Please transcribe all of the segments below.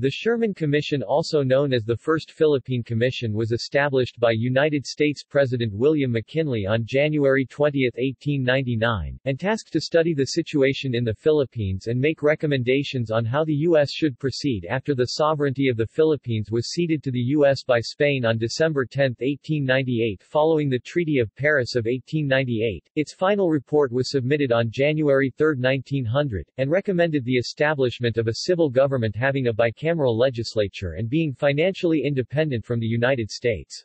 The Schurman Commission also known as the First Philippine Commission was established by United States President William McKinley on January 20, 1899, and tasked to study the situation in the Philippines and make recommendations on how the U.S. should proceed after the sovereignty of the Philippines was ceded to the U.S. by Spain on December 10, 1898 following the Treaty of Paris of 1898. Its final report was submitted on January 3, 1900, and recommended the establishment of a civil government having a bicameral bicameral legislature and being financially independent from the United States.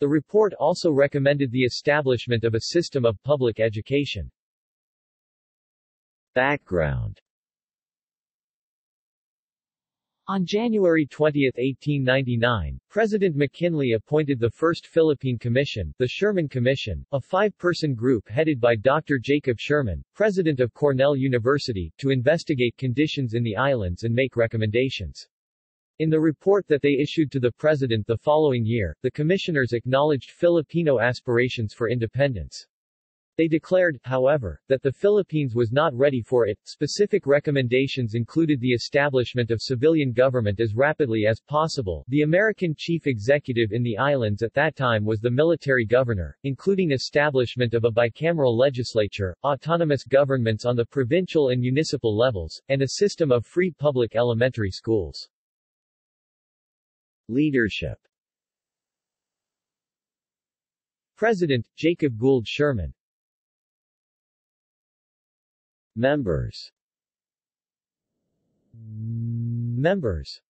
The report also recommended the establishment of a system of public education. Background on January 20, 1899, President McKinley appointed the First Philippine Commission, the Schurman Commission, a five-person group headed by Dr. Jacob Schurman, president of Cornell University, to investigate conditions in the islands and make recommendations. In the report that they issued to the president the following year, the commissioners acknowledged Filipino aspirations for independence. They declared, however, that the Philippines was not ready for it. Specific recommendations included the establishment of civilian government as rapidly as possible. The American chief executive in the islands at that time was the military governor, including establishment of a bicameral legislature, autonomous governments on the provincial and municipal levels, and a system of free public elementary schools. Leadership President, Jacob Gould Schurman Members Members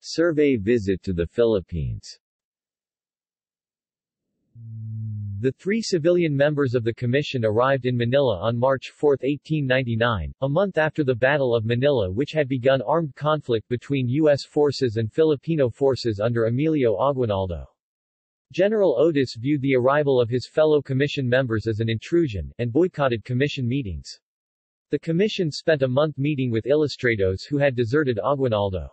Survey visit to the Philippines The three civilian members of the commission arrived in Manila on March 4, 1899, a month after the Battle of Manila which had begun armed conflict between U.S. forces and Filipino forces under Emilio Aguinaldo. General Otis viewed the arrival of his fellow commission members as an intrusion, and boycotted commission meetings. The commission spent a month meeting with Ilustrados who had deserted Aguinaldo's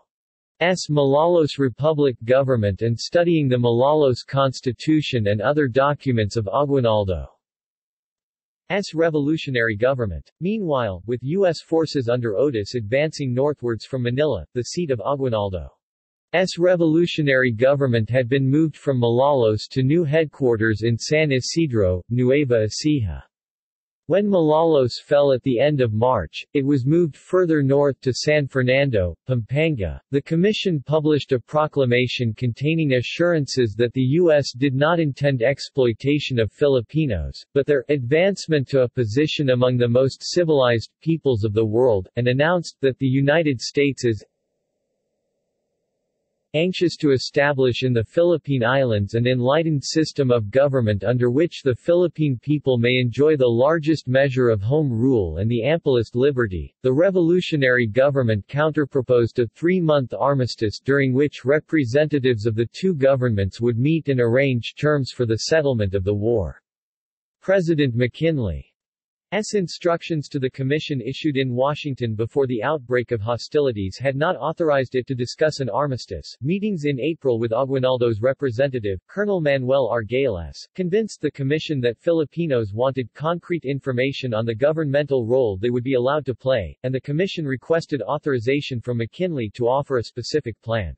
Malolos Republic government and studying the Malolos Constitution and other documents of Aguinaldo's revolutionary government. Meanwhile, with U.S. forces under Otis advancing northwards from Manila, the seat of Aguinaldo. S revolutionary government had been moved from Malolos to new headquarters in San Isidro, Nueva Ecija. When Malolos fell at the end of March, it was moved further north to San Fernando, Pampanga. The Commission published a proclamation containing assurances that the U.S. did not intend exploitation of Filipinos, but their advancement to a position among the most civilized peoples of the world, and announced that the United States is anxious to establish in the Philippine Islands an enlightened system of government under which the Philippine people may enjoy the largest measure of home rule and the amplest liberty. The revolutionary government counterproposed a three-month armistice during which representatives of the two governments would meet and arrange terms for the settlement of the war. President McKinley S. instructions to the Commission issued in Washington before the outbreak of hostilities had not authorized it to discuss an armistice. Meetings in April with Aguinaldo's representative, Colonel Manuel Arguelles, convinced the Commission that Filipinos wanted concrete information on the governmental role they would be allowed to play, and the Commission requested authorization from McKinley to offer a specific plan.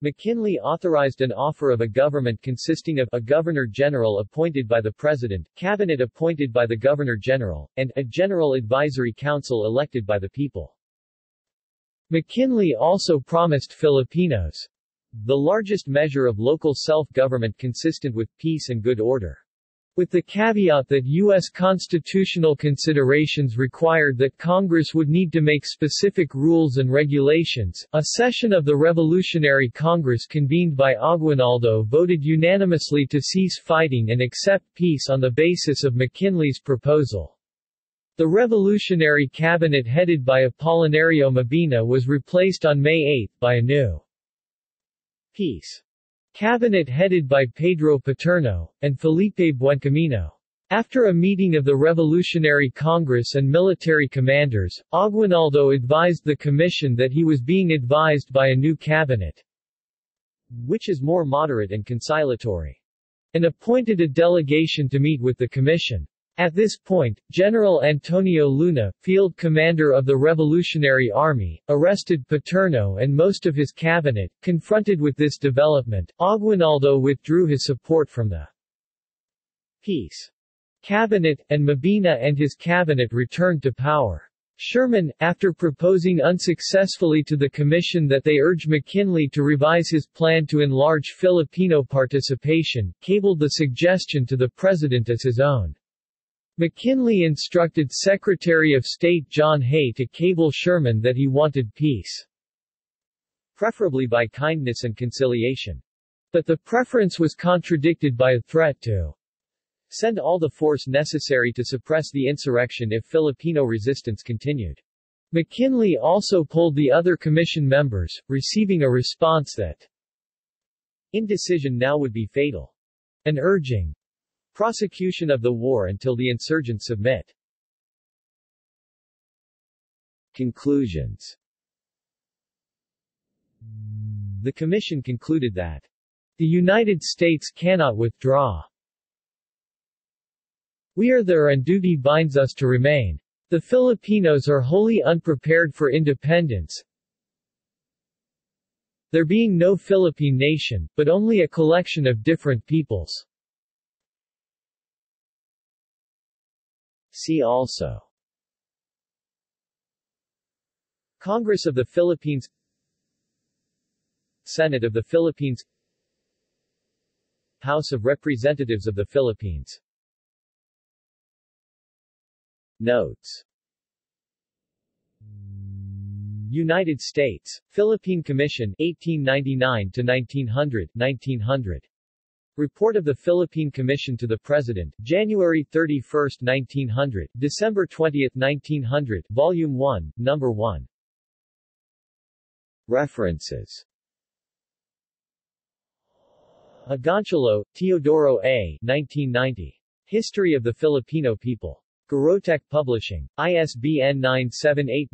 McKinley authorized an offer of a government consisting of a Governor-General appointed by the President, Cabinet appointed by the Governor-General, and a General Advisory Council elected by the people. McKinley also promised Filipinos the largest measure of local self-government consistent with peace and good order with the caveat that U.S. constitutional considerations required that Congress would need to make specific rules and regulations. A session of the Revolutionary Congress convened by Aguinaldo voted unanimously to cease fighting and accept peace on the basis of McKinley's proposal. The revolutionary cabinet headed by Apolinario Mabini was replaced on May 8 by a new peace Cabinet headed by Pedro Paterno, and Felipe Buencamino. After a meeting of the Revolutionary Congress and military commanders, Aguinaldo advised the commission that he was being advised by a new cabinet, which is more moderate and conciliatory, and appointed a delegation to meet with the commission. At this point, General Antonio Luna, field commander of the Revolutionary Army, arrested Paterno and most of his cabinet. Confronted with this development, Aguinaldo withdrew his support from the peace cabinet, and Mabini and his cabinet returned to power. Schurman, after proposing unsuccessfully to the Commission that they urge McKinley to revise his plan to enlarge Filipino participation, cabled the suggestion to the President as his own. McKinley instructed Secretary of State John Hay to cable Schurman that he wanted peace, preferably by kindness and conciliation. But the preference was contradicted by a threat to send all the force necessary to suppress the insurrection if Filipino resistance continued. McKinley also polled the other commission members, receiving a response that indecision now would be fatal, and urging Prosecution of the war until the insurgents submit. Conclusions The Commission concluded that the United States cannot withdraw. We are there and duty binds us to remain. The Filipinos are wholly unprepared for independence, there being no Philippine nation, but only a collection of different peoples. See also. Congress of the Philippines. Senate of the Philippines. House of Representatives of the Philippines. Notes. United States, Philippine Commission 1899 to 1900 1900 Report of the Philippine Commission to the President, January 31, 1900, December 20, 1900, Volume 1, Number 1. References Agoncillo, Teodoro A. 1990. History of the Filipino People. Garotech Publishing. ISBN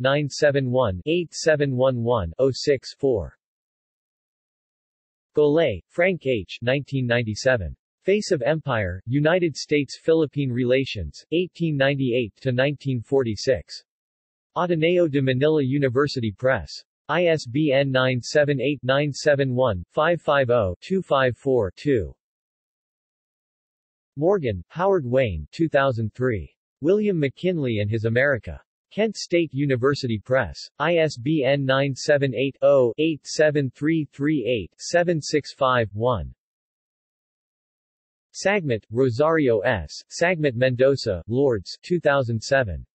978-971-8711-06-4. Golay, Frank H. 1997. Face of Empire, United States-Philippine Relations, 1898-1946. Ateneo de Manila University Press. ISBN 978-971-550-254-2. Morgan, Howard Wayne 2003. William McKinley and His America. Kent State University Press. ISBN 978-0-87338-765-1. Sagmat, Rosario S., Sagmat Mendoza, Lourdes 2007.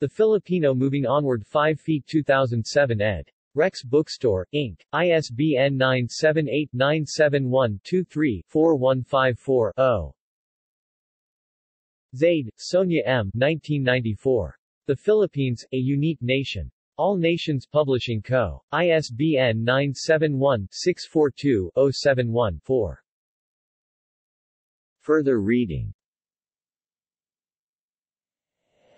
The Filipino Moving Onward 5 feet 2007 ed. Rex Bookstore, Inc., ISBN 978-971-23-4154-0. Zaide, Sonia M. 1994. The Philippines, A Unique Nation. All Nations Publishing Co. ISBN 971-642-071-4. Further reading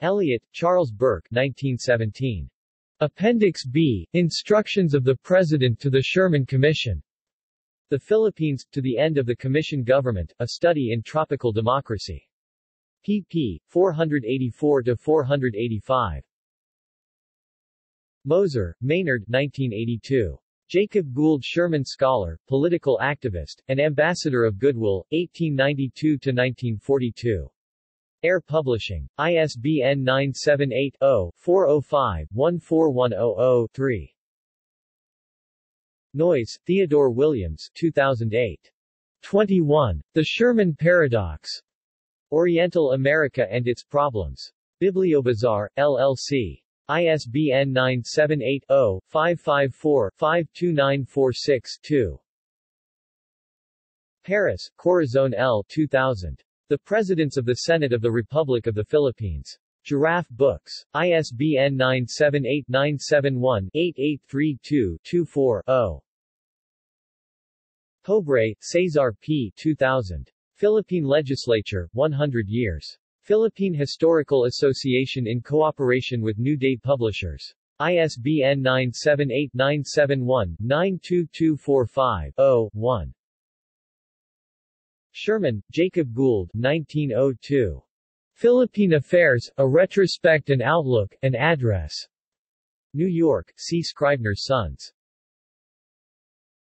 Elliott, Charles Burke 1917. Appendix B, Instructions of the President to the Schurman Commission. The Philippines, to the End of the Commission Government, A Study in Tropical Democracy pp. 484-485. Moser, Maynard 1982. Jacob Gould Schurman Scholar, political activist, and ambassador of goodwill, 1892-1942. Air Publishing. ISBN 978-0-405-14100-3. Noyes, Theodore Williams 2008. 21. The Schurman Paradox. Oriental America and its Problems. BiblioBazaar, LLC. ISBN 978-0-554-52946-2. Paras, Corazon L. 2000. The Presidents of the Senate of the Republic of the Philippines. Giraffe Books. ISBN 978-971-8832-24-0. Pobre, Cesar P. 2000. Philippine Legislature, 100 Years. Philippine Historical Association in cooperation with New Day Publishers. ISBN 978-971-92245-0-1. Schurman, Jacob Gould 1902. Philippine Affairs, A Retrospect and Outlook, an Address. New York, C. Scribner Sons.